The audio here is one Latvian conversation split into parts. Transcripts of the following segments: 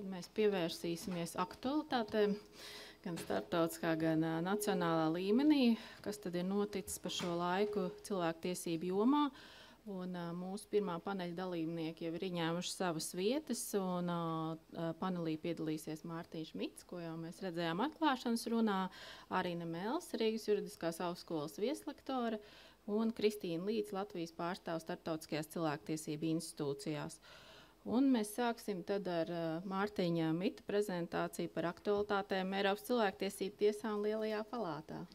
tad mēs pievērsīsimies aktualitātēm gan starptautiskā, gan uh, nacionālā līmenī, kas tad ir noticis pa šo laiku cilvēktiesību jomā. Un, uh, mūsu pirmā paneļa dalībnieki jau ir ieņēmuši savas vietas, un uh, panelī piedalīsies Mārtiņš Mits, ko jau mēs redzējām atklāšanas runā, Arina Mēls, Rīgas juridiskās augstskolas vieslektore, un Kristīna Līdz, Latvijas pārstāvs starptautiskajās cilvēktiesību institūcijās. Uh, Un mēs sāksim ar uh, Mārtiņa Mita prezentāciju par aktualitātēm Eiropas cilvēktiesību tiesā un Lielajā palātā.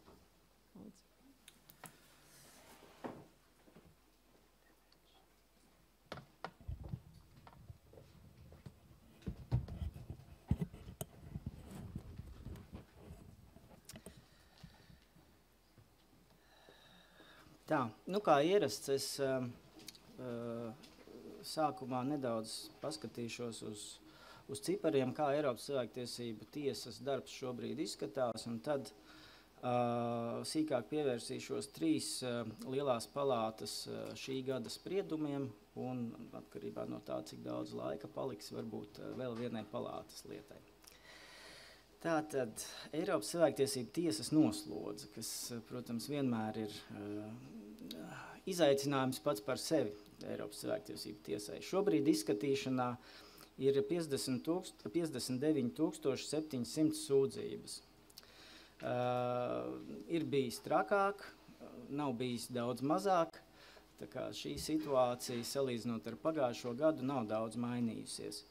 Tā, nu kā ierasts, es uh, uh, sākumā nedaudz paskatīšos uz, uz cipariem, kā Eiropas cilvēktiesību tiesas darbs šobrīd izskatās, un tad uh, sīkāk pievērsīšos trīs uh, lielās palātas uh, šī gada spriedumiem, un atkarībā no tā, cik daudz laika paliks, varbūt uh, vēl vienai palātas lietai. Tātad Eiropas cilvēktiesība tiesas noslodze, kas, protams, vienmēr ir uh, izaicinājums pats par sevi Eiropas cilvēktiesību tiesai. Šobrīd izskatīšanā ir 50 tūkst, 59 700 sūdzības. Uh, ir bijis trakāk, nav bijis daudz mazāk. Šī situācija, salīdzinot ar pagājušo gadu, nav daudz mainījusies.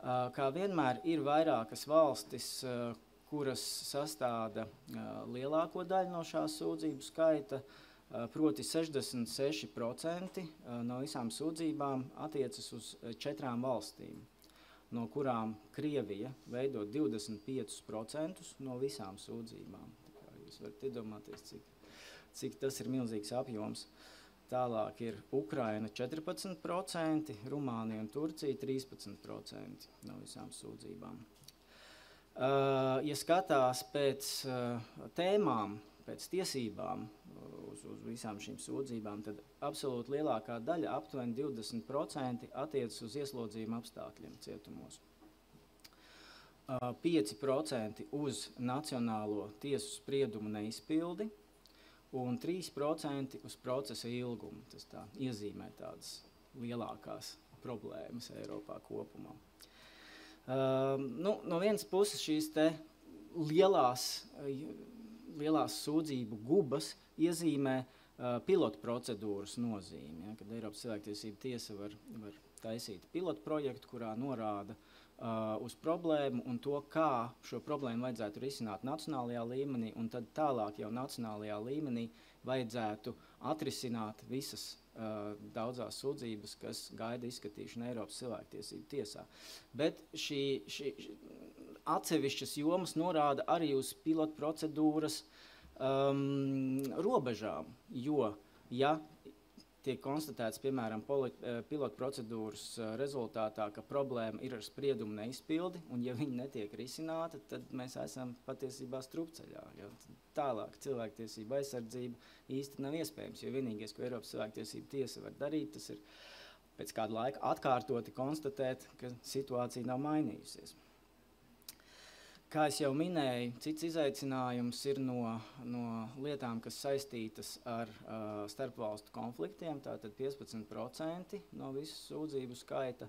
Uh, kā vienmēr, ir vairākas valstis, uh, kuras sastāda uh, lielāko daļu no šā sūdzību skaita. Uh, proti 66% eh, no visām sūdzībām attiecas uz eh, četrām valstīm, no kurām Krievija veido 25% no visām sūdzībām. Jūs varat iedomāties, cik, cik tas ir milzīgs apjoms. Tālāk ir Ukraina 14%, Rumānija un Turcija 13% no visām sūdzībām. Ja skatās pēc tēmām, pēc tiesībām, uz, visām šīm sūdzībām, tad absolūti lielākā daļa, aptuveni 20%, attiecas uz ieslodzījuma apstākļiem cietumos. 5% uz nacionālo tiesu spriedumu neizpildi un 3% uz procesa ilgumu. Tas tā iezīmē tādas lielākās problēmas Eiropā kopumā. Uh, nu, no vienas puses šīs lielās, lielās sūdzību gubas iezīmē uh, pilotu procedūras nozīmi, ja, kad Eiropas cilvēktiesība tiesa var, var taisīt pilotu projektu, kurā norāda uh, uz problēmu un to, kā šo problēmu vajadzētu risināt nacionālajā līmenī, un tad tālāk jau nacionālajā līmenī vajadzētu atrisināt visas uh, daudzās sūdzības, kas gaida izskatīšanu Eiropas cilvēktiesību tiesā. Bet šī, šī, atsevišķas jomas norāda arī uz pilotu procedūras um, robežām. Jo, ja tiek konstatēts, piemēram, eh, pilotu procedūras eh, rezultātā, ka problēma ir ar spriedumu neizpildi, un ja viņi netiek risināta, tad mēs esam patiesībā strupceļā. Ja? Tālāk cilvēktiesība aizsardzība īsti nav iespējams, jo vienīgais, ko Eiropas cilvēktiesība tiesa var darīt, tas ir pēc kāda laika atkārtoti konstatēt, ka situācija nav mainījusies. Kā jau minēju, cits izaicinājums ir no, no lietām, kas saistītas ar uh, starpvalstu konfliktiem. Tātad 15% no visas sūdzību skaita.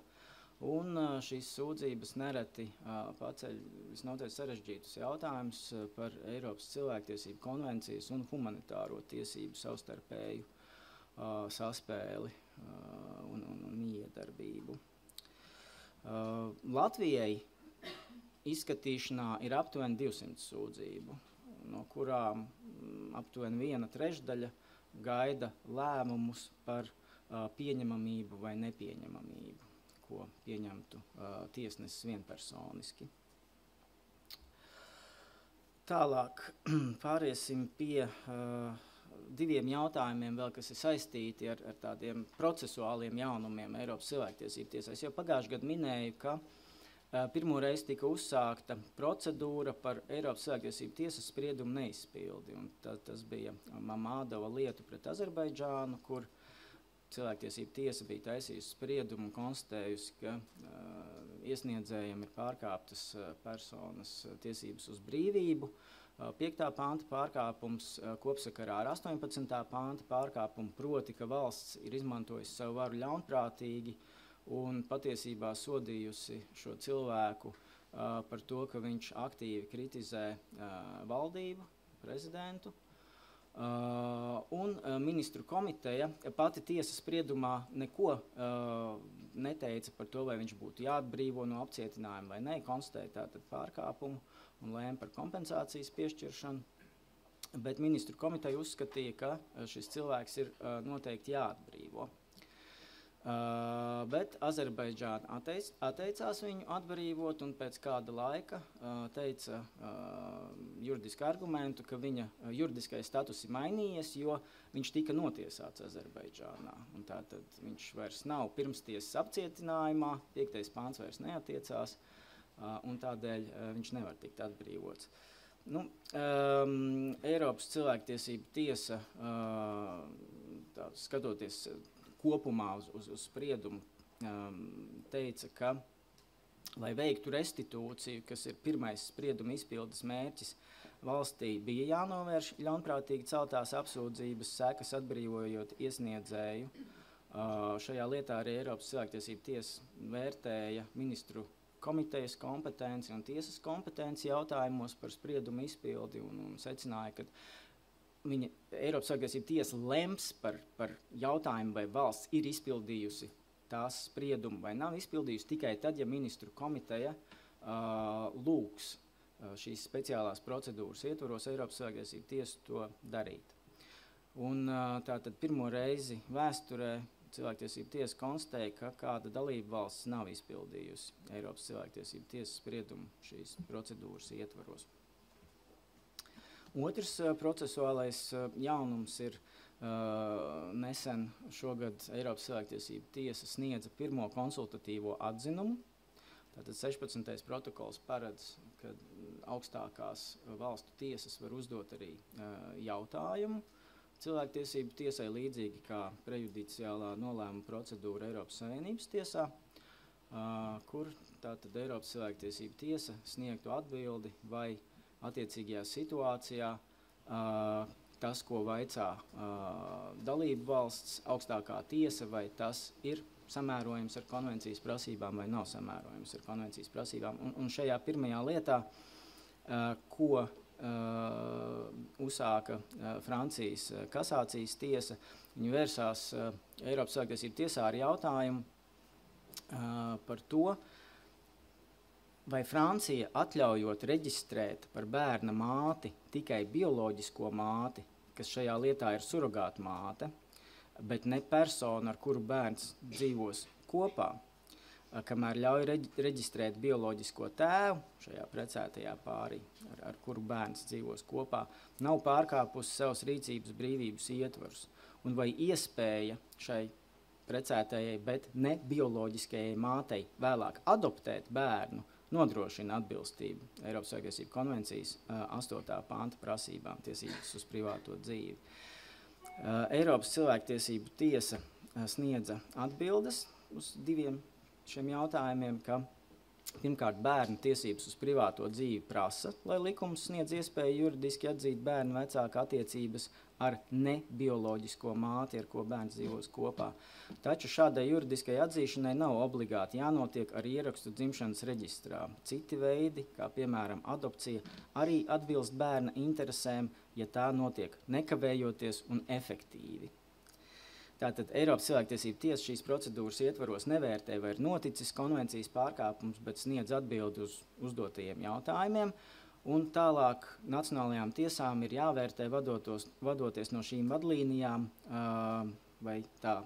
Un uh, šīs sūdzības nereti uh, paceļ visnotaļ sarežģītus jautājumus par Eiropas cilvēktiesību konvencijas un humanitāro tiesību savstarpēju uh, saspēli uh, un, un, un iedarbību. Uh, Latvijai izskatīšanā ir aptuveni 200 sūdzību, no kurām mm, aptuveni viena trešdaļa gaida lēmumus par uh, pieņemamību vai nepieņemamību, ko pieņemtu uh, tiesnesis vienpersoniski. Tālāk pāriesim pie uh, diviem jautājumiem, vēl, kas ir saistīti ar, ar tādiem procesuāliem jaunumiem Eiropas cilvēktiesību tiesā. Es jau pagājušajā gadā minēju, ka uh, Pirmo reizi tika uzsākta procedūra par Eiropas cilvēktiesību tiesas spriedumu neizpildi. Tā, tas bija Mamādova lieta pret Azerbaidžānu, kur cilvēktiesība tiesa bija taisījusi spriedumu un konstatējusi, ka uh, iesniedzējiem ir pārkāptas personas tiesības uz brīvību. 5. pānta pārkāpums kopsakarā ar 18. pānta pārkāpumu, proti, ka valsts ir izmantojusi savu varu ļaunprātīgi un patiesībā sodījusi šo cilvēku par to, ka viņš aktīvi kritizē valdību, prezidentu. Uh, un uh, ministru komiteja pati tiesas spriedumā neko uh, neteica par to, vai viņš būtu jāatbrīvo no apcietinājuma vai nē, konstatēja tātad pārkāpumu un lēma par kompensācijas piešķiršanu. Bet ministru komiteja uzskatīja, ka uh, šis cilvēks ir uh, noteikti jāatbrīvo. Uh, bet Azerbaidžāna atteic, atteicās viņu atbrīvot un pēc kāda laika uh, teica uh, juridisku argumentu, ka viņa uh, juridiskais status ir mainījies, jo viņš tika notiesāts Azerbaidžānā. Un tātad viņš vairs nav pirmstiesas apcietinājumā, piektais pāns vairs neatiecās, uh, un tādēļ uh, viņš nevar tikt atbrīvots. Nu, um, Eiropas cilvēktiesība tiesa, uh, tā, skatoties kopumā uz, uz, uz spriedumu um, teica, ka, lai veiktu restitūciju, kas ir pirmais sprieduma izpildes mērķis, valstī bija jānovērš ļaunprātīgi celtās apsūdzības sekas, atbrīvojot iesniedzēju. Uh, šajā lietā arī Eiropas cilvēktiesība tiesa vērtēja ministru komitejas kompetenci un tiesas kompetenci jautājumos par spriedumu izpildi un, un secināja, ka viņa Eiropas Savienības tiesa lems par, par jautājumu, vai valsts ir izpildījusi tās spriedumu vai nav izpildījusi tikai tad, ja ministru komiteja uh, lūgs uh, šīs speciālās procedūras ietvaros Eiropas Savienības tiesu to darīt. Un, uh, tātad pirmo reizi vēsturē cilvēktiesību tiesa konstatēja, ka kāda dalība valsts nav izpildījusi Eiropas cilvēktiesību tiesas spriedumu šīs procedūras ietvaros. Otrs procesuālais jaunums ir nesen šogad Eiropas cilvēktiesība tiesa sniedza pirmo konsultatīvo atzinumu. Tātad 16. protokols paredz, ka augstākās valstu tiesas var uzdot arī jautājumu cilvēktiesību tiesai līdzīgi kā prejudiciālā nolēmuma procedūra Eiropas Savienības tiesā, kur tātad Eiropas cilvēktiesība tiesa sniegtu atbildi vai uh, attiecīgajā situācijā tas, ko vaicā dalību valsts augstākā tiesa, vai tas ir samērojams ar konvencijas prasībām vai nav samērojams ar konvencijas prasībām. Un, un šajā pirmajā lietā, ko uzsāka Francijas kasācijas tiesa, viņi vērsās Eiropas Savienības tiesā ar jautājumu par to, vai Francija atļaujot reģistrēt par bērna māti tikai bioloģisko māti, kas šajā lietā ir surrogāta māte, bet ne personu, ar kuru bērns dzīvos kopā, kamēr ļauj reģistrēt bioloģisko tēvu šajā precētajā pārī, ar, ar kuru bērns dzīvos kopā, nav pārkāpusi savas rīcības brīvības ietvarus. Un vai iespēja šai precētajai, bet ne bioloģiskajai mātei vēlāk adoptēt bērnu, nodrošina atbilstību Eiropas Savienības konvencijas uh, 8. panta prasībām tiesības uz privāto dzīvi. Uh, Eiropas cilvēktiesību tiesa uh, sniedza atbildes uz diviem šiem jautājumiem, ka Pirmkārt, bērnu tiesības uz privāto dzīvi prasa, lai likums sniedz iespēju juridiski atzīt bērnu vecāku attiecības ar nebioloģisko māti, ar ko bērns dzīvos kopā. Taču šādai juridiskai atzīšanai nav obligāti jānotiek ar ierakstu dzimšanas reģistrā. Citi veidi, kā piemēram adopcija, arī atbilst bērna interesēm, ja tā notiek nekavējoties un efektīvi. Tātad Eiropas cilvēktiesība tiesa šīs procedūras ietvaros nevērtē, vai ir noticis konvencijas pārkāpums, bet sniedz atbildi uz uzdotajiem jautājumiem. Un tālāk nacionālajām tiesām ir jāvērtē, vadotos, vadoties no šīm vadlīnijām, uh, vai tā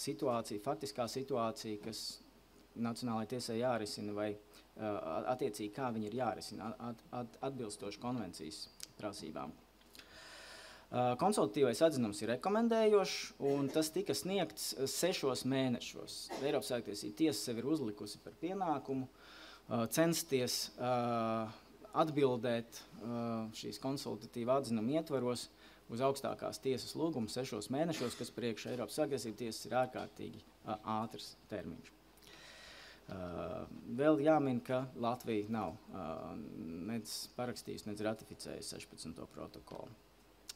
situācija, faktiskā situācija, kas nacionālajai tiesai jārisina, vai uh, attiecīgi kā viņi ir jārisina, at, at, atbilstoši konvencijas prasībām. Konsultatīvais atzinums ir rekomendējošs, un tas tika sniegts sešos mēnešos. Eiropas Savienības tiesa sev ir uzlikusi par pienākumu censties atbildēt šīs konsultatīvā atzinuma ietvaros uz augstākās tiesas lūgumu sešos mēnešos, kas priekš Eiropas Savienības tiesas ir ārkārtīgi ātrs termiņš. Uh, vēl jāmin, ka Latvija nav uh, nec parakstījusi, nec ratificējusi 16. protokolu.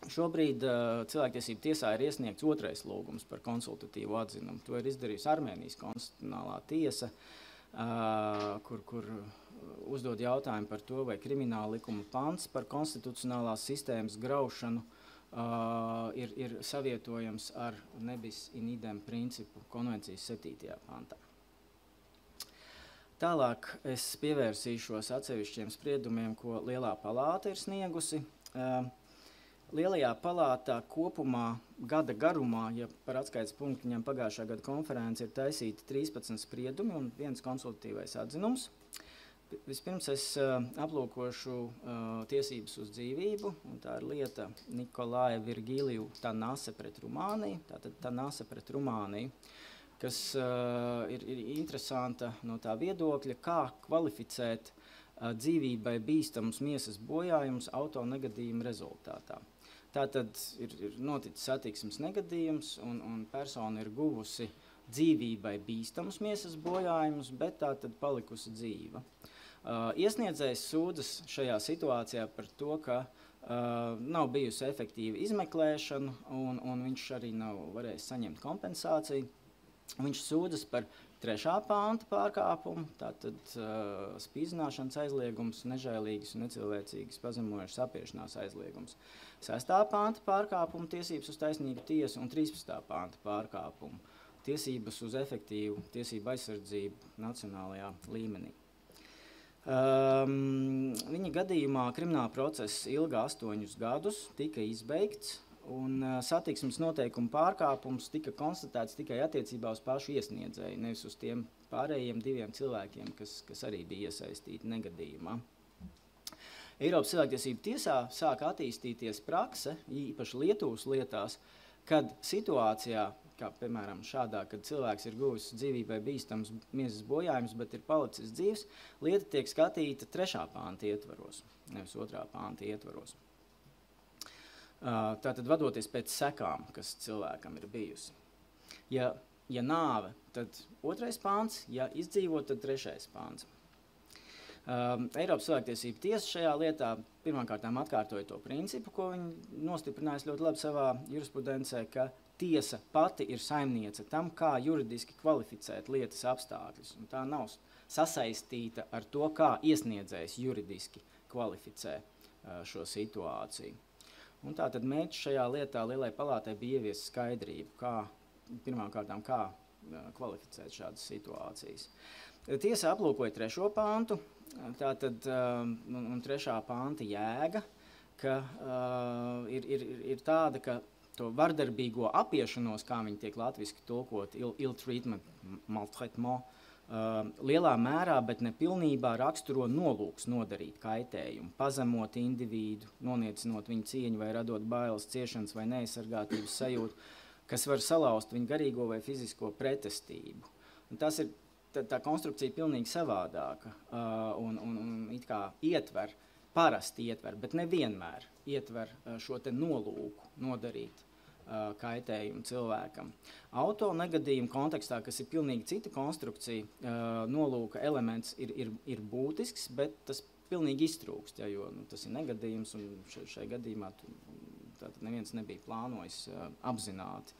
Šobrīd uh, cilvēktiesību tiesā ir iesniegts otrais lūgums par konsultatīvu atzinumu. To ir izdarījusi Armēnijas konstitucionālā tiesa, uh, kur, kur uzdod jautājumu par to, vai krimināla likuma pants par konstitucionālās sistēmas graušanu uh, ir, ir savietojams ar nebis in idem principu konvencijas 7. pantā. Tālāk es pievērsīšos atsevišķiem spriedumiem, ko Lielā palāta ir sniegusi. Uh, Lielajā palātā kopumā gada garumā, ja par atskaites punktu ņem pagājušā gada konferenci, ir taisīti 13 spriedumi un viens konsultatīvais atzinums. Vispirms es uh, aplūkošu uh, tiesības uz dzīvību, un tā ir lieta Nikolāja Virgīliju Tanase pret Rumāniju. Tātad Tanase pret Rumāniju, kas uh, ir, ir interesanta no tā viedokļa, kā kvalificēt dzīvībai bīstamus miesas bojājumus autonegadījuma rezultātā. Tā tad ir, ir noticis satiksmes negadījums, un, un persona ir guvusi dzīvībai bīstamus miesas bojājumus, bet tā tad palikusi dzīva. Uh, iesniedzējs sūdzas šajā situācijā par to, ka uh, nav bijusi efektīva izmeklēšana, un, un viņš arī nav varējis saņemt kompensāciju. Viņš sūdzas par trešā pānta pārkāpumu, tātad uh, spīdzināšanas aizliegums, nežēlīgas un necilvēcīgas pazemojušas apiešanās aizliegums. 6. pānta pārkāpumu, tiesības uz taisnīgu tiesu un 13. pānta pārkāpumu, tiesības uz efektīvu tiesību aizsardzību nacionālajā līmenī. Um, viņa gadījumā krimināla process ilga astoņus gadus, tika izbeigts, un satiksmes noteikumu pārkāpums tika konstatēts tikai attiecībā uz pašu iesniedzēju, nevis uz tiem pārējiem diviem cilvēkiem, kas, kas arī bija iesaistīti negadījumā. Eiropas cilvēktiesību tiesā sāk attīstīties prakse, īpaši Lietuvas lietās, kad situācijā, kā piemēram šādā, kad cilvēks ir guvis dzīvībai bīstams miesas bojājums, bet ir palicis dzīves, lieta tiek skatīta trešā pānta ietvaros, nevis otrā pānta ietvaros. Tātad vadoties pēc sekām, kas cilvēkam ir bijusi. Ja, ja nāve, tad otrais pāns, ja izdzīvot, tad trešais pāns. Um, Eiropas cilvēktiesība tiesa šajā lietā pirmkārt atkārtoja to principu, ko viņi nostiprinājusi ļoti labi savā jurisprudencē, ka tiesa pati ir saimniece tam, kā juridiski kvalificēt lietas apstākļus. Un tā nav sasaistīta ar to, kā iesniedzējs juridiski kvalificē uh, šo situāciju. Un tā tad mērķis šajā lietā Lielai palātai bija ieviest skaidrību, kā pirmkārt, kā uh, kvalificēt šādas situācijas. Tiesa aplūkoja trešo pāntu, Tā tad um, un, un trešā panta jēga, ka uh, ir, ir, ir tāda, ka to vardarbīgo apiešanos, kā viņi tiek latviski tulkot, ill, ill treatment, maltraitement, uh, lielā mērā, bet ne pilnībā raksturo nolūks nodarīt kaitējumu, pazemot individu, noniecinot viņu cieņu vai radot bailes, ciešanas vai neaizsargātības sajūtu, kas var salauzt viņu garīgo vai fizisko pretestību. Un tas ir tā, tā konstrukcija pilnīgi savādāka uh, un, un, un it kā ietver, parasti ietver, bet nevienmēr ietver uh, šo nolūku nodarīt kaitējumu cilvēkam. Auto negadījuma kontekstā, kas ir pilnīgi cita konstrukcija, nolūka elements ir, ir, ir būtisks, bet tas pilnīgi iztrūkst, ja, jo nu, tas ir negadījums un šai, šai gadījumā tātad neviens nebija plānojis apzināti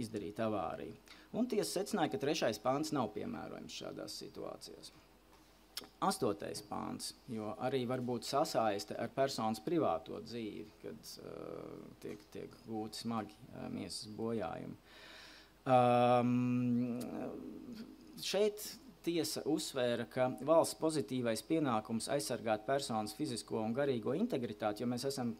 izdarīt avāriju. Un tiesa secināja, ka trešais pāns nav piemērojams šādās situācijās. Astotais pāns, jo arī var būt sasaiste ar personas privāto dzīvi, kad uh, tiek, tiek gūti smagi uh, miesas bojājumi. Um, šeit tiesa uzsvēra, ka valsts pozitīvais pienākums aizsargāt personas fizisko un garīgo integritāti, jo mēs esam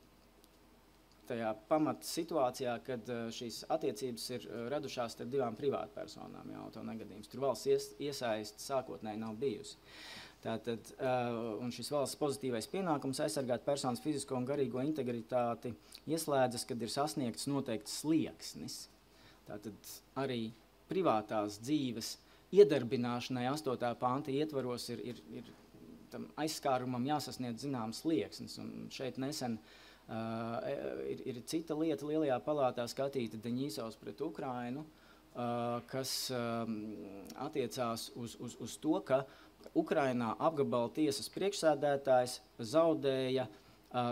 tajā pamat situācijā, kad uh, šīs attiecības ir uh, radušās starp divām privātpersonām, jau to negadījums. Tur valsts ies, iesaistas sākotnēji nav bijusi. Tātad, uh, un šis valsts pozitīvais pienākums aizsargāt personas fizisko un garīgo integritāti ieslēdzas, kad ir sasniegts noteikts slieksnis. Tātad arī privātās dzīves iedarbināšanai 8. panta ietvaros ir, ir, ir tam aizskārumam jāsasniedz zināms slieksnis. Un šeit nesen uh, Uh, ir, ir cita lieta lielajā palātā skatīta Deņīsovs pret Ukrainu, kas attiecās uz, uz, uz to, ka Ukrainā apgabala tiesas priekšsēdētājs zaudēja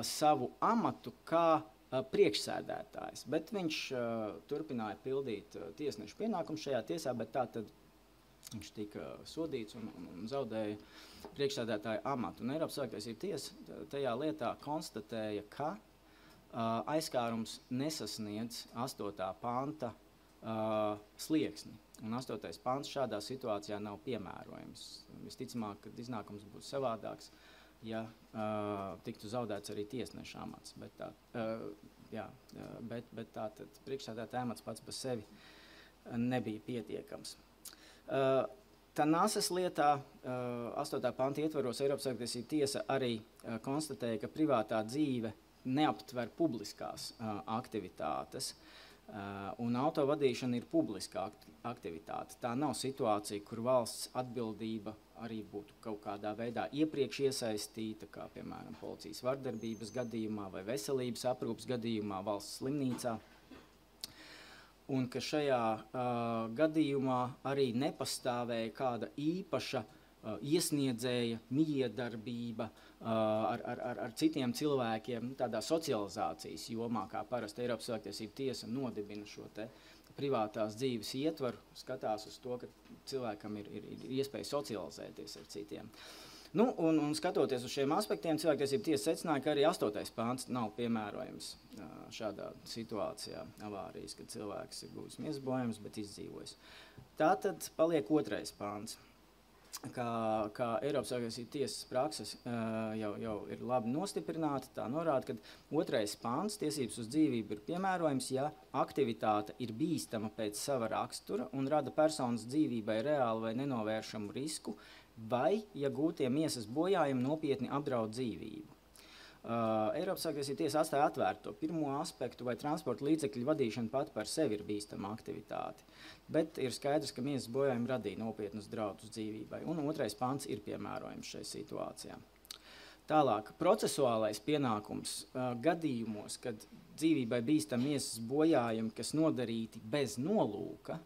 savu amatu kā priekšsēdētājs, bet viņš turpināja pildīt tiesnešu pienākumus šajā tiesā, bet tā tad viņš tika sodīts un, un, un zaudēja priekšsēdētāja amatu. Un Eiropas Savienības tiesa tajā lietā konstatēja, ka uh, aizkārums nesasniedz 8. panta uh, slieksni. Un 8. pants šādā situācijā nav piemērojams. Visticamāk, ka iznākums būs savādāks, ja uh, tiktu zaudēts arī tiesneša amats. Bet tā, uh, jā, bet, bet tā tad priekšsēdētāja amats pats par sevi nebija pietiekams. Uh, Tanāsas lietā, uh, 8. panta ietvaros, Eiropas Savienības tiesa arī uh, konstatēja, ka privātā dzīve neaptver publiskās uh, aktivitātes. Uh, un autovadīšana ir publiska aktivitāte. Tā nav situācija, kur valsts atbildība arī būtu kaut kādā veidā iepriekš iesaistīta, kā piemēram policijas vardarbības gadījumā vai veselības aprūpas gadījumā valsts slimnīcā un ka šajā uh, gadījumā arī nepastāvēja kāda īpaša uh, iesniedzēja miedarbība uh, ar, ar, ar, ar citiem cilvēkiem, tādā socializācijas jomā, kā parasti Eiropas Savienības tiesa nodibina šo te privātās dzīves ietvaru, skatās uz to, ka cilvēkam ir, ir, ir iespēja socializēties ar citiem. Uh, Nu, un, un skatoties uz šiem aspektiem, cilvēktiesība tiesa secināja, ka arī 8. pāns nav piemērojams šādā situācijā, avārijas, kad cilvēks ir gūs miesbojums, bet izdzīvojis. Tā tad paliek otrais pāns. Kā, kā Eiropas Savienības tiesas prakses uh, jau, jau ir labi nostiprināta, tā norāda, ka otrais pāns, tiesības uz dzīvību, ir piemērojams, ja aktivitāte ir bīstama pēc sava rakstura un rada personas dzīvībai reālu vai nenovēršamu risku, vai, ja gūtie miesas bojājumi nopietni apdraud dzīvību. Uh, Eiropas Savienības tiesa atstāja atvērtu to pirmo aspektu, vai transporta līdzekļu vadīšana pati par sevi ir bīstama aktivitāte. Bet ir skaidrs, ka miesas bojājumi radīja nopietnus draudus dzīvībai, un otrais pants ir piemērojams šai situācijā. Tālāk, procesuālais pienākums uh, gadījumos, kad dzīvībai bīstam miesas bojājumi, kas nodarīti bez nolūka,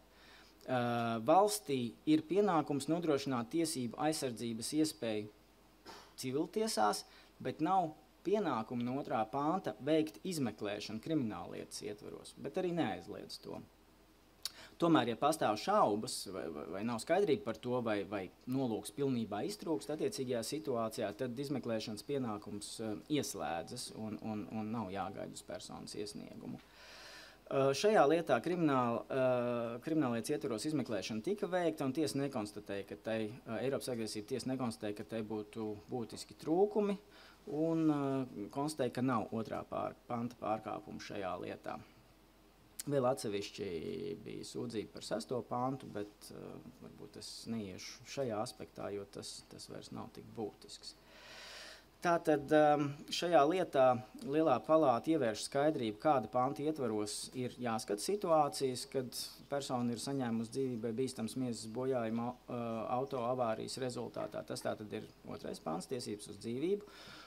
Uh, valstī ir pienākums nodrošināt tiesību aizsardzības iespēju civiltiesās, bet nav pienākumu no otrā panta veikt izmeklēšanu krimināllietas ietvaros, bet arī neaizliedz to. Tomēr, ja pastāv šaubas vai, vai, vai nav skaidrība par to, vai, vai nolūks pilnībā iztrūkst attiecīgajā situācijā, tad izmeklēšanas pienākums uh, ieslēdzas un, un, un nav jāgaida uz personas iesniegumu. Uh, Uh, šajā lietā krimināla, uh, krimināllietas ietvaros izmeklēšana tika veikta, un tiesa nekonstatēja, ka tai, uh, Eiropas Savienības tiesa nekonstatēja, ka tai būtu būtiski trūkumi, un uh, konstatēja, ka nav otrā pār, panta pārkāpuma šajā lietā. Vēl atsevišķi bija sūdzība par sesto pantu, bet uh, varbūt es neiešu šajā aspektā, jo tas, tas vairs nav tik būtisks. Tātad um, šajā lietā Lielā palāta ievērš skaidrību, kāda panta ietvaros ir jāskata situācijas, kad persona ir saņēmusi dzīvībai bīstams miesas bojājuma uh, auto avārijas rezultātā. Tas tātad ir otrais pants, tiesības uz dzīvību. Uh,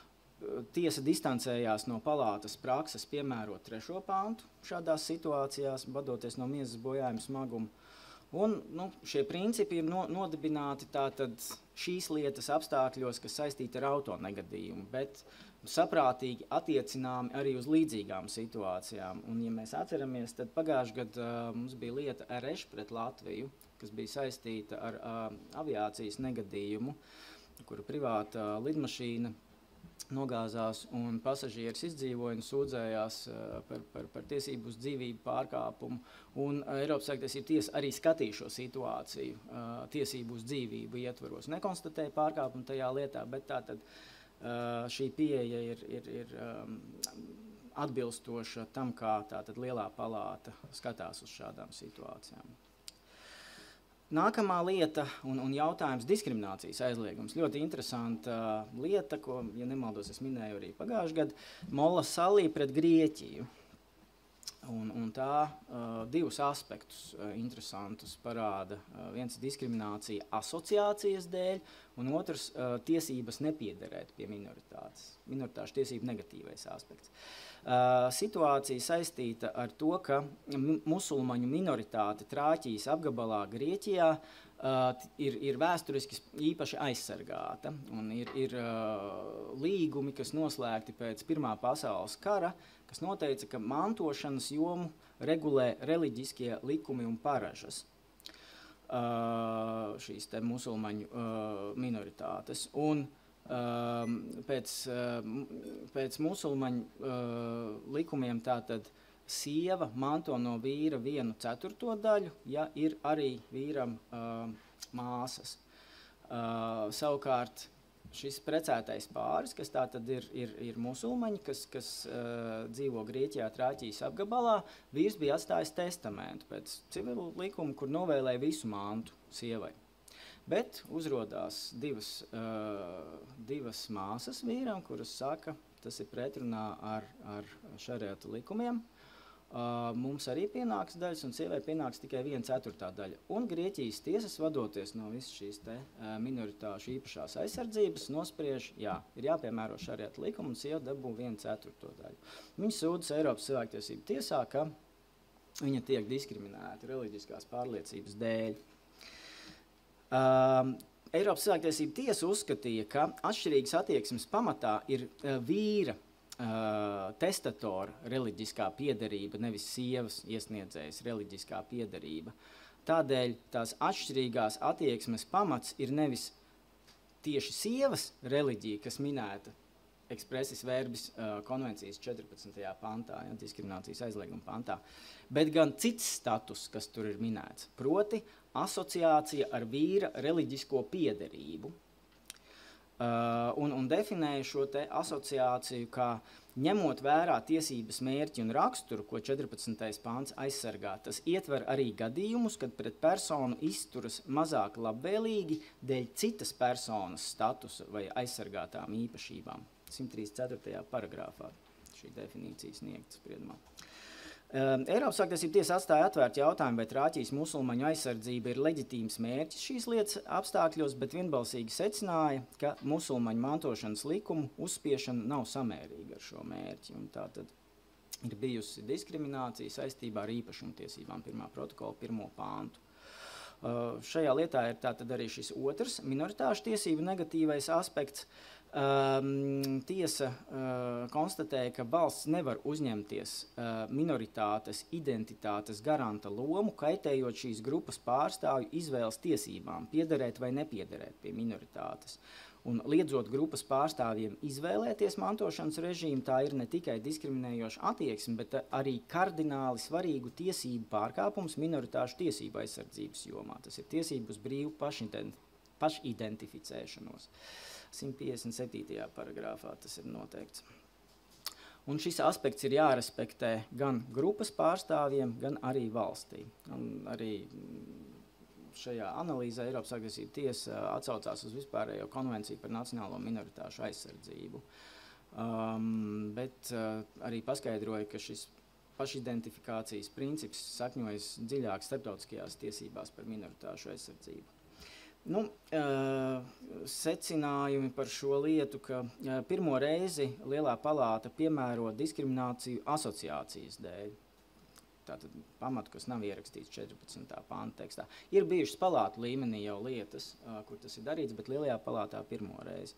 tiesa distancējās no palātas prakses piemērot trešo pantu šādās situācijās, vadoties no miesas bojājuma smaguma. Un, nu, šie principi ir no, nodibināti tātad šīs lietas apstākļos, kas saistīti ar autonegadījumu, bet saprātīgi attiecināmi arī uz līdzīgām situācijām. Un, ja mēs atceramies, tad pagājušajā gadā uh, mums bija lieta RŠ pret Latviju, kas bija saistīta ar uh, aviācijas negadījumu, kuru privāta uh, lidmašīna nogāzās un pasažieris izdzīvoja un sūdzējās uh, par, par, par tiesību uz dzīvību pārkāpumu. Un Eiropas Savienības tiesa arī skatīja šo situāciju uh, tiesību uz dzīvību ietvaros. Nekonstatēja pārkāpumu tajā lietā, bet tā tad šī pieeja ir, ir, ir um, atbilstoša tam, kā tātad lielā palāta skatās uz šādām situācijām. Nākamā lieta un, un jautājums - diskriminācijas aizliegums. Ļoti interesanta uh, lieta, ko, ja nemaldos, es minēju arī pagājušajā gadā - Mola Salī pret Grieķiju. Un, un tā uh, divus aspektus uh, interesantus parāda. Uh, viens ir diskriminācija asociācijas dēļ, un otrs uh, - tiesības nepiederēt pie minoritātes. Minoritāšu tiesību negatīvais aspekts. Uh, situācija saistīta ar to, ka musulmaņu minoritāte Trāķijas apgabalā Grieķijā uh, ir, ir vēsturiski īpaši aizsargāta. Ir, ir uh, līgumi, kas noslēgti pēc Pirmā pasaules kara, uh, kas noteica, ka mantošanas jomu regulē reliģiskie likumi un paražas. Uh, šīs te musulmaņu uh, minoritātes. Un, uh, pēc, pēc musulmaņu likumiem tātad sieva manto no vīra vienu ceturto daļu, ja ir arī vīram māsas. Savukārt šis precētais pāris, kas tā tad ir, ir, ir musulmaņi, kas, kas uh, dzīvo Grieķijā, Trāķijas apgabalā, vīrs bija atstājis testamentu pēc civilu likuma, kur novēlēja visu mantu sievai. Bet uzrādās divas, uh, divas māsas vīram, kuras saka, tas ir pretrunā ar, ar šariatu likumiem. Uh, Uh, mums arī pienāks daļas, un sievai pienāks tikai viena ceturtā daļa. Un Grieķijas tiesas, vadoties no visas šīs te, uh, minoritāšu īpašās aizsardzības, nospriež, jā, ir jāpiemēro šarieta likuma, un sieva dabū vienu ceturto daļu. Viņa sūdzas Eiropas cilvēktiesību tiesā, ka viņa tiek diskriminēta reliģiskās pārliecības dēļ. Uh, Eiropas cilvēktiesību tiesa uzskatīja, ka atšķirīgas attieksmes pamatā ir uh, vīra uh, testatora reliģiskā piederība, nevis sievas iesniedzējas reliģiskā piederība. Tādēļ tās atšķirīgās attieksmes pamats ir nevis tieši sievas reliģija, kas minēta ekspresis verbis uh, konvencijas 14. pantā, ja, diskriminācijas aizlieguma pantā, bet gan cits status, kas tur ir minēts, proti asociācija ar vīra reliģisko piederību. Uh, un, un definēja šo asociāciju kā ņemot vērā tiesības mērķi un raksturu, ko 14. pāns aizsargā. Tas ietver arī gadījumus, kad pret personu izturas mazāk labvēlīgi dēļ citas personas statusa vai aizsargātām īpašībām. 134. paragrāfā šī definīcija sniegta spriedumā. Um, Eiropas Savienības tiesa atstāja atvērtu jautājumu, vai Trāķijas musulmaņu aizsardzība ir leģitīms mērķis šīs lietas apstākļos, bet vienbalsīgi secināja, ka musulmaņu mantošanas likumu uzspiešana nav samērīga ar šo mērķi. Tā tad ir bijusi diskriminācija saistībā ar īpašumtiesībām, pirmā protokola, pirmo pāntu. Uh, šajā lietā ir arī šis otrs minoritāšu tiesību negatīvais aspekts. Uh, Um, tiesa uh, konstatēja, ka valsts nevar uzņemties uh, minoritātes identitātes garanta lomu, kaitējot šīs grupas pārstāvju izvēles tiesībām, piederēt vai nepiederēt pie minoritātes. Un liedzot grupas pārstāvjiem izvēlēties mantošanas režīmu, tā ir ne tikai diskriminējoša attieksme, bet arī kardināli svarīgu tiesību pārkāpums minoritāšu tiesību aizsardzības jomā. Tas ir tiesības brīvu pašidentificēšanos. Uh, 157. paragrāfā tas ir noteikts. Un šis aspekts ir jārespektē gan grupas pārstāvjiem, gan arī valstī. Un arī šajā analīzē Eiropas agresīva tiesa atsaucās uz vispārējo konvenciju par nacionālo minoritāšu aizsardzību. Um, bet uh, arī paskaidroja, ka šis pašidentifikācijas princips sakņojas dziļāk starptautiskajās tiesībās par minoritāšu aizsardzību. Nu, uh, secinājumi par šo lietu, ka uh, pirmo reizi Lielā palāta piemēro diskrimināciju asociācijas dēļ. Tātad pamatu, kas nav ierakstīts 14. pānta tekstā. Ir bijušas palātu līmenī jau lietas, uh, kur tas ir darīts, bet Lielajā palātā pirmo reizi.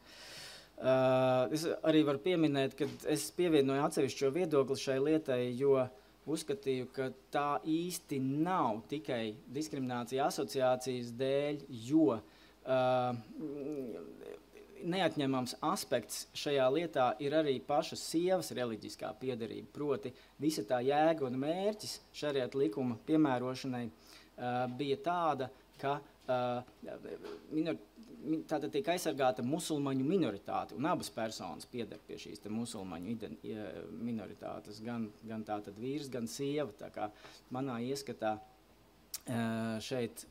Es arī varu pieminēt, ka es pievienoju atsevišķo viedokli šai lietai, jo uh, uzskatīju, ka tā īsti nav tikai diskriminācija asociācijas dēļ, jo uh, neatņemams aspekts šajā lietā ir arī pašas sievas reliģiskā piedarība. Proti, visa tā jēga un mērķis šariet likuma piemērošanai uh, bija tāda, ka uh, minor, tātad tiek aizsargāta musulmaņu minoritāte, un abas personas pieder pie šīs musulmaņu minoritātes, gan, gan tātad vīrs, gan sieva. Tā kā manā ieskatā šeit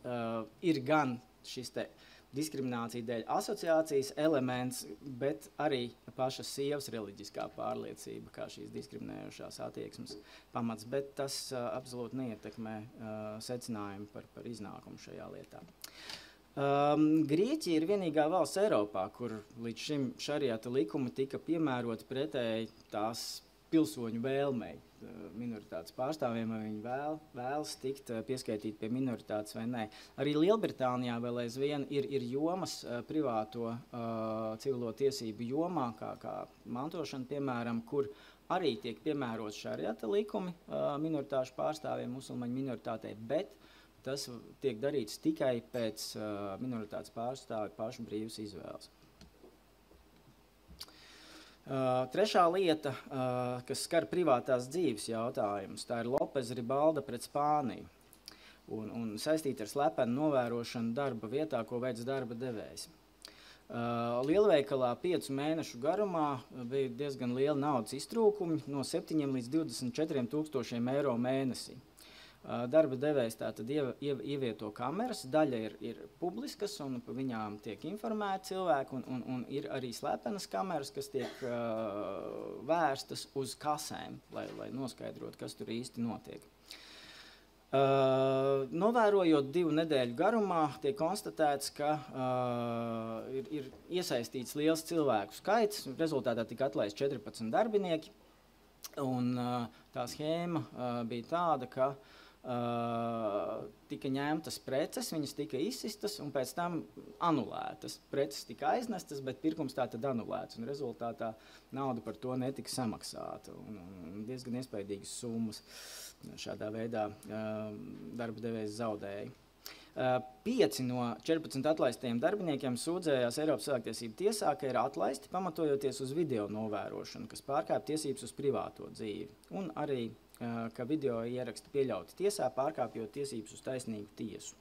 ir gan šis te diskriminācija dēļ asociācijas elements, bet arī pašas sievas reliģiskā pārliecība, kā šīs diskriminējošās attieksmes pamats, bet tas uh, absolūti neietekmē uh, secinājumu par, par iznākumu šajā lietā. Um, Grieķija ir vienīgā valsts Eiropā, kur līdz šim šariata likumi tika piemēroti pretēji tās pilsoņu vēlmei. Eh, minoritātes pārstāvjiem, vai viņi vēl, vēlas tikt eh, pieskaitīti pie minoritātes vai nē. Arī Lielbritānijā vēl aizvien ir, ir jomas uh, privāto civilo tiesību jomā, kā, kā mantošana, piemēram, kur arī tiek piemērots šariata likumi minoritāšu pārstāvjiem, musulmaņu minoritātei, bet tas tiek darīts tikai pēc minoritātes pārstāvju pašu brīvas izvēles. Uh, trešā lieta, uh, kas skar privātās dzīves jautājumus, tā ir Lopes Ribalda pret Spāniju un, un saistīta ar slepenu novērošanu darba vietā, ko veids darba devējs. Uh, lielveikalā piecu mēnešu garumā bija diezgan liela naudas iztrūkumi, no 7 līdz 24 tūkstošiem eiro mēnesī. Darba devējs tātad ievieto kameras, daļa ir, ir publiskas un par viņām tiek informēti cilvēki, un, un, un ir arī slepenas kameras, kas tiek uh, vērstas uz kasēm, lai, lai noskaidrotu, kas tur īsti notiek. Uh, novērojot divu nedēļu garumā, tiek konstatēts, ka uh, ir, ir iesaistīts liels cilvēku skaits. Rezultātā tika atlaists 14 darbinieki. Un, uh, tā schēma uh, bija tāda, ka uh, Uh, tika ņemtas preces, viņas tika izsistas un pēc tam anulētas. Preces tika aiznestas, bet pirkums tā tad anulēts. Rezultātā nauda par to netika samaksāta. Un, un diezgan iespaidīgas summas šādā veidā uh, darba devējs zaudēja. Uh, pieci no 14 atlaistajiem darbiniekiem sūdzējās Eiropas cilvēktiesību tiesā, ka ir atlaisti pamatojoties uz video novērošanu, kas pārkāpj tiesības uz privāto dzīvi un arī ka video ieraksti pieļauti tiesā, pārkāpjot tiesības uz taisnīgu tiesu.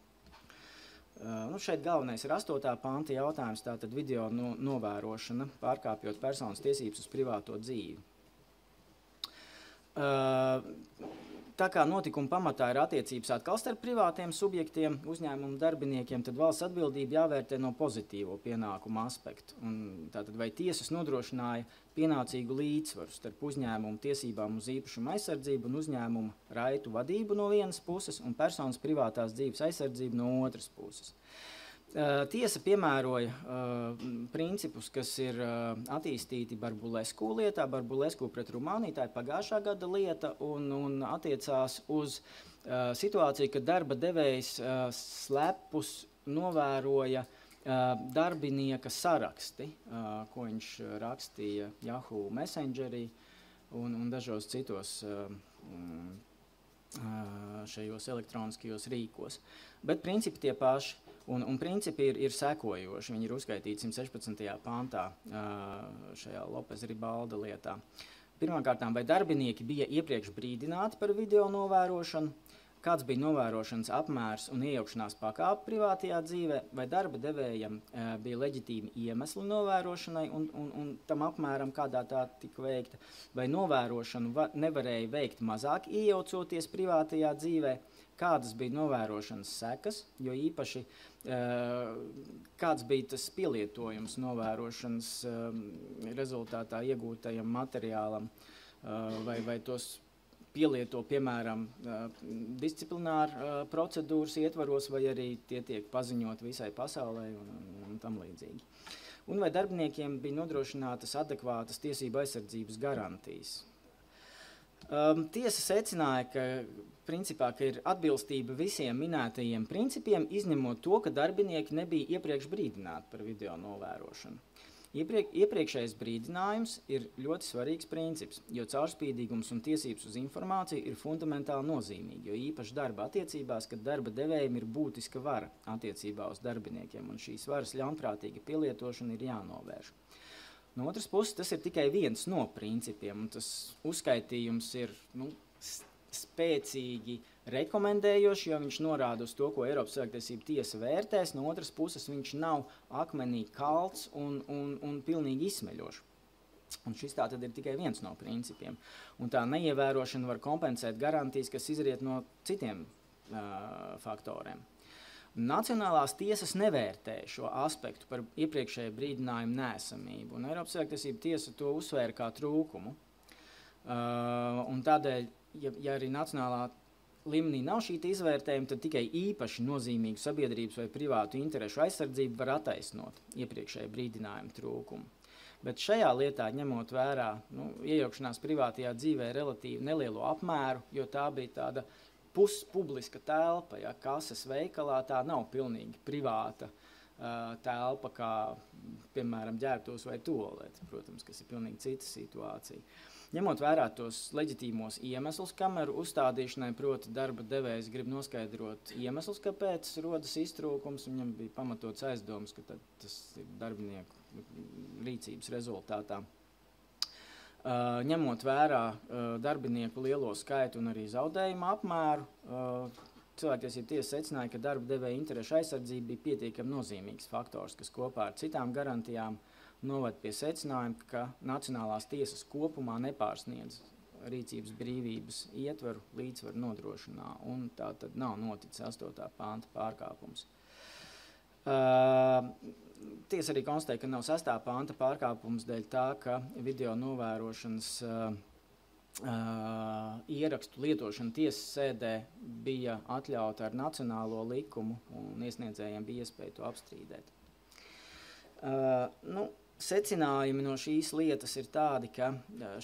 Nu, šeit galvenais ir 8. panta jautājums, tātad video no, novērošana, pārkāpjot personas tiesības uz privāto dzīvi. Uh, Tā kā notikuma pamatā ir attiecības atkal starp privātiem subjektiem, uzņēmumu darbiniekiem, tad valsts atbildība jāvērtē no pozitīvo pienākumu aspektu. Un tātad vai tiesas nodrošināja pienācīgu līdzsvaru starp uzņēmumu tiesībām uz īpašumu aizsardzību un uzņēmumu raitu vadību no vienas puses un personas privātās dzīves aizsardzību no otras puses. Uh, tiesa piemēroja uh, principus, kas ir uh, attīstīti Barbulesku lietā. Barbulesku pret Rumāniju tā ir pagājušā gada lieta un, un attiecās uz situāciju, kad darba devējs slepus novēroja darbinieka saraksti, ko viņš rakstīja Yahoo Messengerī un, un dažos citos šajos elektroniskajos rīkos. Bet principi tie paši. Un, un principi ir, ir sekojoši. Viņi ir uzskaitīti 116. pāntā šajā Lopes Ribalda lietā. Pirmkārt, vai darbinieki bija iepriekš brīdināti par video novērošanu, kāds bija novērošanas apmērs un iejaukšanās pakāpe privātajā dzīvē, vai darba devējam bija leģitīmi iemesli novērošanai un, un, un tam apmēram, kādā tā tika veikta, vai novērošanu va, nevarēja veikt mazāk iejaucoties privātajā dzīvē, kādas bija novērošanas sekas, jo īpaši kāds bija tas pielietojums novērošanas rezultātā iegūtajam materiālam, vai, vai tos pielieto piemēram disciplināru procedūras ietvaros, vai arī tie tiek paziņot visai pasaulē un, un, un tam līdzīgi. Un vai darbiniekiem bija nodrošinātas adekvātas tiesība aizsardzības garantijas. Um, tiesa secināja, ka, principā, ka ir atbilstība visiem minētajiem principiem, izņemot to, ka darbinieki nebija iepriekš brīdināti par video novērošanu. Iepriek, iepriekšējais brīdinājums ir ļoti svarīgs princips, jo caurspīdīgums un tiesības uz informāciju ir fundamentāli nozīmīgi, jo īpaši darba attiecībās, kad darba devējiem ir būtiska vara attiecībā uz darbiniekiem, un šīs varas ļaunprātīga pielietošana ir jānovērš. No otras puses, tas ir tikai viens no principiem, un tas uzskaitījums ir nu, spēcīgi rekomendējošs, jo viņš norāda uz to, ko Eiropas cilvēktiesība tiesa vērtēs. No otras puses, viņš nav akmenī kalts un, un, un pilnīgi izsmeļošs. Un šis tā tad ir tikai viens no principiem. Un tā neievērošana var kompensēt garantijas, kas izriet no citiem uh, faktoriem. Nacionālās tiesas nevērtē šo aspektu par iepriekšēju brīdinājumu nēsamību, un Eiropas Savienības tiesa to uzsvēra kā trūkumu. Uh, tādēļ, ja, ja arī nacionālā līmenī nav šī izvērtējuma, tad tikai īpaši nozīmīgu sabiedrības vai privātu interešu aizsardzību var attaisnot iepriekšēju brīdinājumu trūkumu. Bet šajā lietā, ņemot vērā nu, iejaukšanās privātajā dzīvē, relatīvi nelielu apmēru, jo tā bija tāda puspubliska telpa, ja kases veikalā tā nav pilnīgi privāta uh, telpa, kā piemēram ģērbtos vai tolete, protams, kas ir pilnīgi cita situācija. Ņemot vērā tos leģitīmos iemeslus kameru uzstādīšanai, proti darba devējs grib noskaidrot iemeslus, kāpēc rodas iztrūkums, viņam bija pamatots aizdoms, ka tas ir darbinieku rīcības rezultātā. Uh, ņemot vērā uh, darbinieku lielo skaitu un arī zaudējumu apmēru, uh, cilvēktiesība tiesa secināja, ka darba devēja interešu aizsardzība bija pietiekami nozīmīgs faktors, kas kopā ar citām garantijām noved pie secinājuma, ka Nacionālās tiesas kopumā nepārsniedz rīcības brīvības ietveru līdzsvaru nodrošinā, un tā tad nav noticis 8. pānta pārkāpums. Uh, tiesa arī konstatēja, ka nav sastā panta pārkāpums dēļ tā, ka video novērošanas uh, uh, ierakstu lietošana tiesas sēdē bija atļauta ar nacionālo likumu, un iesniedzējiem bija iespēja to apstrīdēt. Uh, nu, secinājumi no šīs lietas ir tādi, ka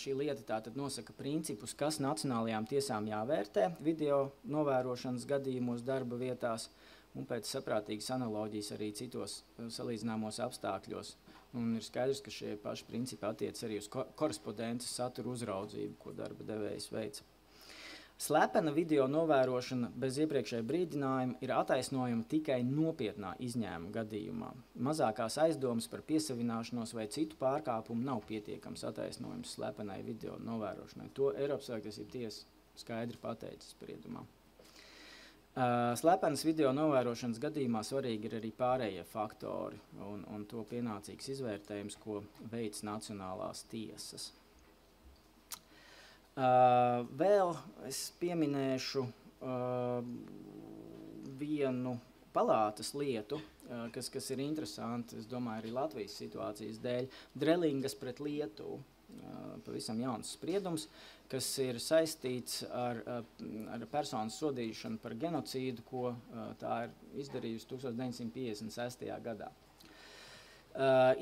šī lieta nosaka principus, kas nacionālajām tiesām jāvērtē video novērošanas gadījumos darba vietās. Un pēc saprātīgas analoģijas arī citos eh, salīdzināmos apstākļos. Un ir skaidrs, ka šie paši principi attiecas arī uz ko korespondences satura uzraudzību, ko darba devējs veica. Slepena video novērošana bez iepriekšēja brīdinājuma ir attaisnojama tikai nopietnā izņēmuma gadījumā. Mazākās aizdomas par piesavināšanos vai citu pārkāpumu nav pietiekams attaisnojums slepenai video novērošanai. To Eiropas Savienības tiesa skaidri pateicis spriedumā. Slepenas video novērošanas gadījumā svarīgi ir arī pārējie faktori un, un to pienācīgs izvērtējums, ko veids Nacionālās tiesas. Uh, vēl es pieminēšu uh, vienu palātas lietu, uh, kas, kas ir interesanti, es domāju, arī Latvijas situācijas dēļ. Drelingas pret Lietuvu, pavisam jauns spriedums. Kas ir saistīts ar, ar personas sodīšanu par genocīdu, ko tā ir izdarījusi 1956. gadā.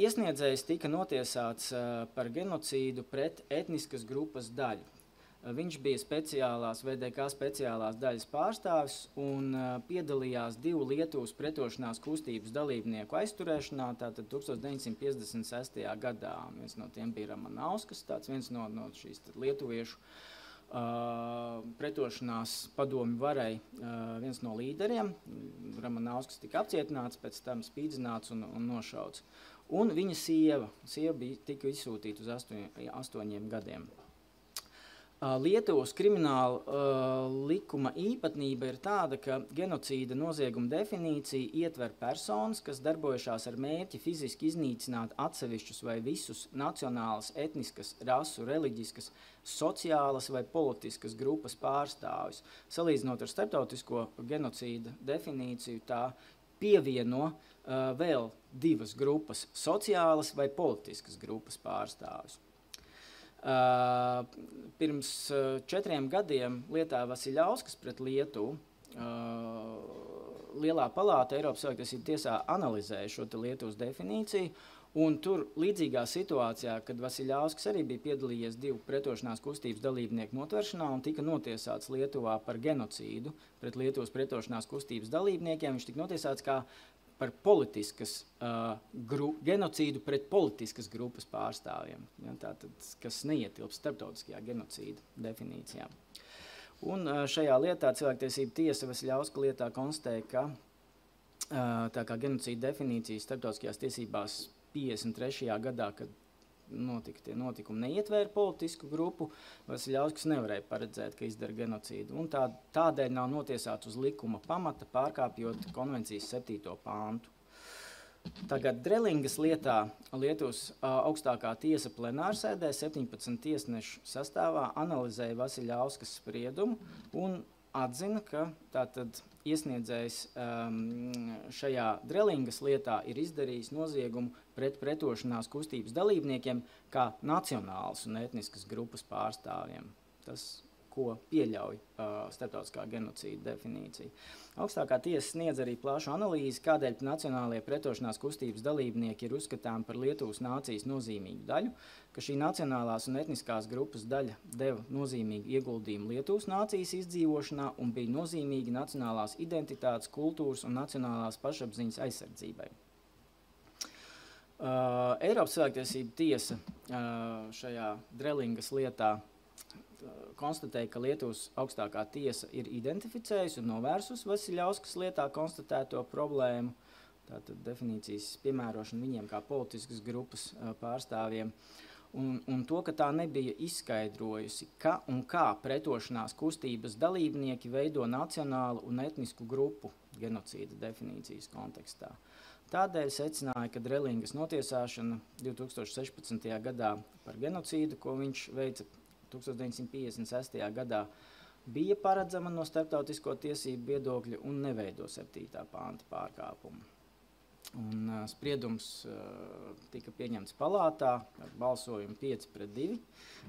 Iesniedzējs tika notiesāts par genocīdu pret etniskas grupas daļu. Viņš bija speciālās VDK speciālās daļas pārstāvis un piedalījās divu Lietuvas pretošanās kustības dalībnieku aizturēšanā tātad 1956. gadā. Viens no tiem bija Ramanauskas, tāds viens no, no šīs lietuviešu uh, pretošanās padomi varai uh, viens no līderiem. Ramanauskas tika apcietināts, pēc tam spīdzināts un, un nošauts. Un viņa sieva, sieva bija tika izsūtīta uz astoņ, astoņiem gadiem. Lietuvas krimināla uh, likuma īpatnība ir tāda, ka genocīda nozieguma definīcija ietver personas, kas darbojušās ar mērķi fiziski iznīcināt atsevišķus vai visus nacionālas, etniskas, rasu, reliģiskas, sociālas vai politiskas grupas pārstāvjus. Salīdzinot ar starptautisko genocīda definīciju, tā pievieno uh, vēl divas grupas - sociālas vai politiskas grupas pārstāvjus. Pirms četriem gadiem lietā Vasiljāuskas pret Lietuvu Lielā palāta Eiropas Savienības tiesā analizēja šo Lietuvas definīciju. Un tur līdzīgā situācijā, kad Vasiljāvskis arī bija piedalījies divu pretošanās kustības dalībnieku notveršanā un tika notiesāts Lietuvā par genocīdu pret Lietuvas pretošanās kustības dalībniekiem, viņš tika notiesāts kā par politiskas uh, gru, genocīdu pret politiskas grupas pārstāvjiem, ja, tātad, kas neietilpst starptautiskajā genocīda definīcijā. Un uh, šajā lietā cilvēktiesība tiesa Vasiljauska lietā konstatēja, ka uh, tā kā genocīda definīcija starptautiskajās tiesībās 53. gadā, kad notika tie notikumi, neietvēra politisku grupu, Vasiljovskis nevarēja paredzēt, ka izdara genocīdu. Un tā, tādēļ nav notiesāts uz likuma pamata, pārkāpjot konvencijas 7. pāntu. Tagad Drelingas lietā Lietuvas augstākā tiesa plenārsēdē 17 tiesnešu sastāvā analizēja Vasiljovskas spriedumu un atzina, ka tātad iesniedzējs um, šajā drelingas lietā ir izdarījis noziegumu pret pretošanās kustības dalībniekiem kā nacionālas un etniskas grupas pārstāvjiem. Tas ko pieļauj uh, starptautiskā genocīda definīcija. Augstākā tiesa sniedz arī plašu analīzi, kādēļ nacionālajie pretošanās kustības dalībnieki ir uzskatāmi par Lietuvas nācijas nozīmīgu daļu, ka šī nacionālās un etniskās grupas daļa deva nozīmīgu ieguldījumu Lietuvas nācijas izdzīvošanā un bija nozīmīgi nacionālās identitātes, kultūras un nacionālās pašapziņas aizsardzībai. Uh, Eiropas cilvēktiesība tiesa uh, šajā Drelingas lietā konstatēja, ka Lietuvas augstākā tiesa ir identificējusi un novērsusi Vasiljāuskas lietā konstatēto problēmu, tātad definīcijas piemērošanu viņiem kā politiskas grupas pārstāvjiem, un, un to, ka tā nebija izskaidrojusi, ka un kā pretošanās kustības dalībnieki veido nacionālu un etnisku grupu genocīda definīcijas kontekstā. Tādēļ secināja, ka Drelingas notiesāšana 2016. gadā par genocīdu, ko viņš veica 1956. gadā bija paredzama no starptautisko tiesību viedokļa un neveido 7. pānta pārkāpumu. Un, uh, spriedums uh, tika pieņemts palātā ar balsojumu 5 pret 2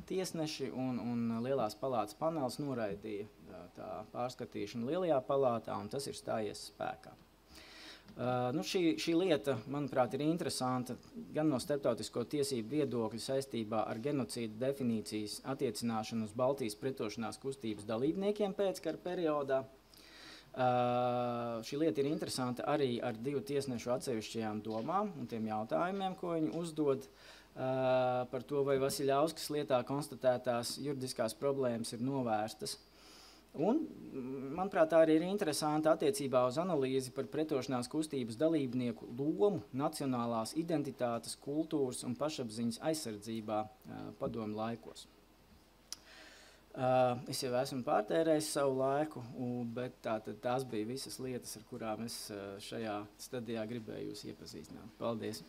tiesneši, un, un lielās palātas panelis noraidīja tā pārskatīšanu lielajā palātā, un tas ir stājies spēkā. Uh, nu šī, šī lieta, manuprāt, ir interesanta gan no starptautisko tiesību viedokļa saistībā ar genocīdu definīcijas attiecināšanu uz Baltijas pretošanās kustības dalībniekiem pēckara periodā. Uh, šī lieta ir interesanta arī ar divu tiesnešu atsevišķajām domām un tiem jautājumiem, ko viņi uzdod uh, par to, vai Vasiljāuskas lietā konstatētās juridiskās problēmas ir novērstas. Un, manuprāt, tā arī ir interesanta attiecībā uz analīzi par pretošanās kustības dalībnieku lomu nacionālās identitātes, kultūras un pašapziņas aizsardzībā padomu laikos. Es jau esmu pārtērējis savu laiku, bet tā, tās bija visas lietas, ar kurām es šajā stadijā gribēju jūs iepazīstināt. Paldies!